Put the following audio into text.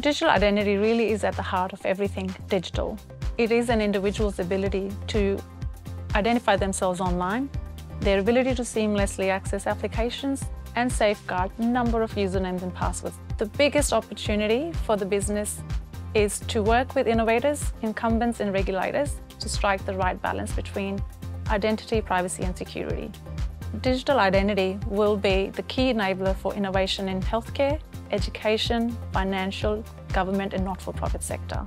Digital identity really is at the heart of everything digital. It is an individual's ability to identify themselves online, their ability to seamlessly access applications, and safeguard number of usernames and passwords. The biggest opportunity for the business is to work with innovators, incumbents and regulators to strike the right balance between identity, privacy and security. Digital identity will be the key enabler for innovation in healthcare, education, financial, government and not-for-profit sector.